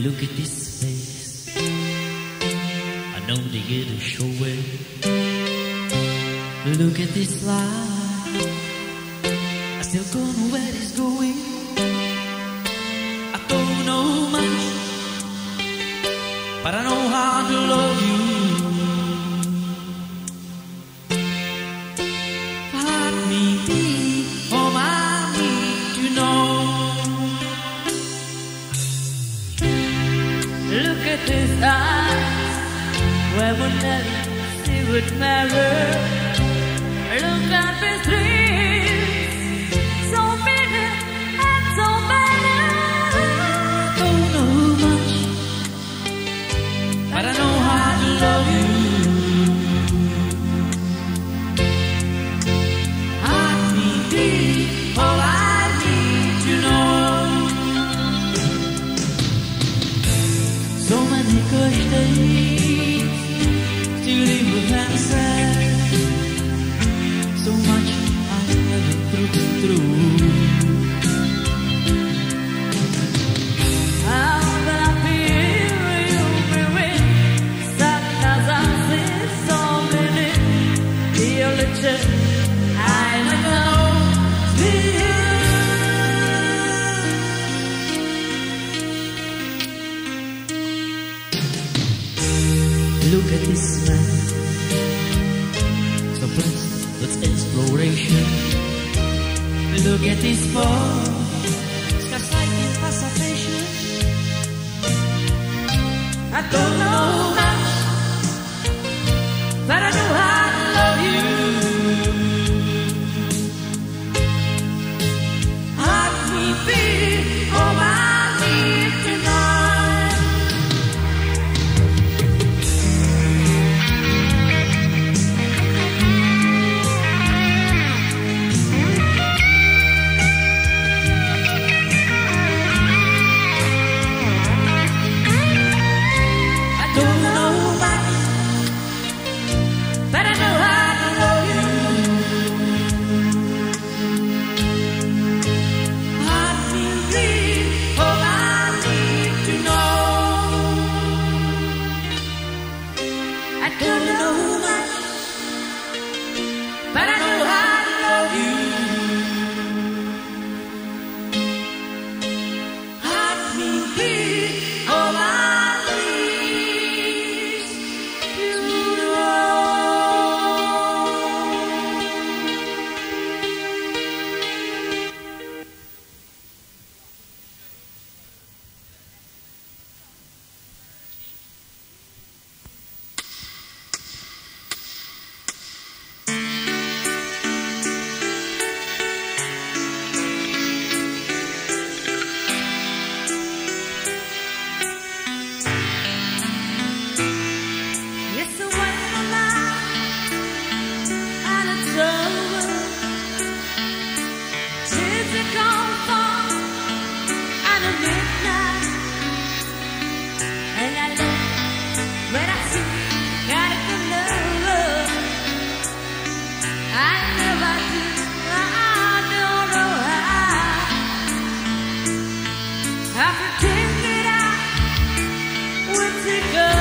Look at this face. I know they get a show away. Look at this life. I still don't know where it's going. I don't know much, but I know how to love you. secret never Look at me dreams, so many and so many. I don't know much, but I know how to love you. Heart me all I. So many questions look at these boys, it's just like in past I don't know. I pretend that I would take a